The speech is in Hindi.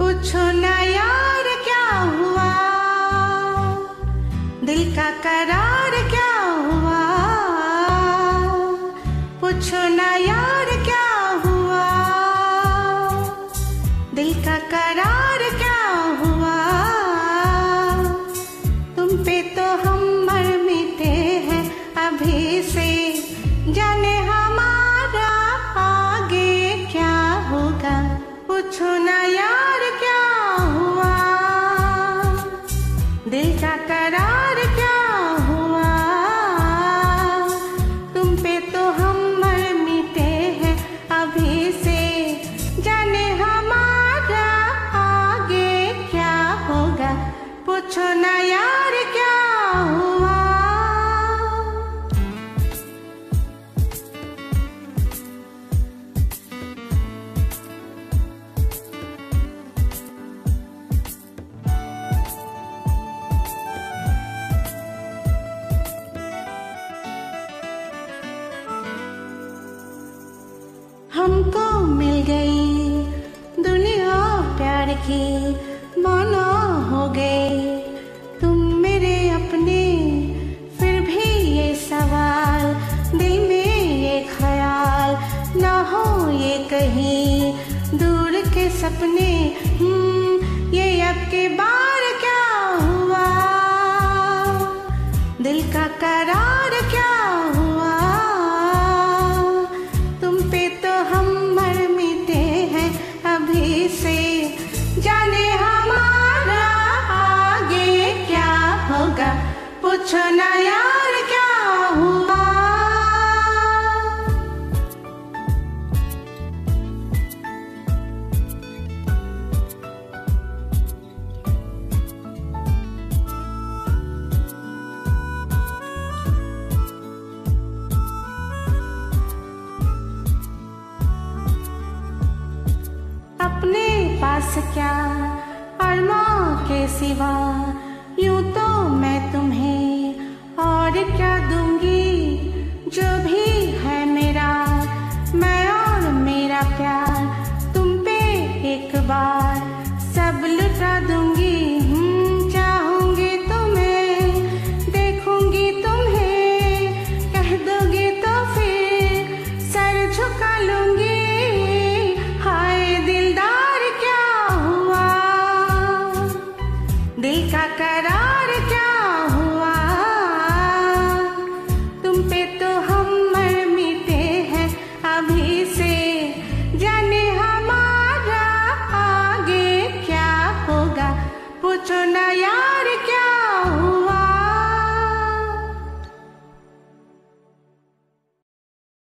पूछो ना यार, क्या हुआ? दिल का करार क्या हुआ? पूछो ना यार, क्या हुआ? दिल का करार क्या करार क्या हुआ? तुम पे तो हम मर मिटे हैं अभी से। जाने हमारा आगे क्या होगा? पूछो ना यार क्या हुआ? हमको मिल गई। दुनिया प्यार की मानो हो गए तुम मेरे अपने फिर भी ये सवाल दिल में ये ख्याल ना हो ये कहीं। दूर के सपने हम्म, ये अब के बार क्या हुआ? दिल का करार पूछो ना यार क्या हुआ? अपने पास क्या अरमा के सिवा? estrada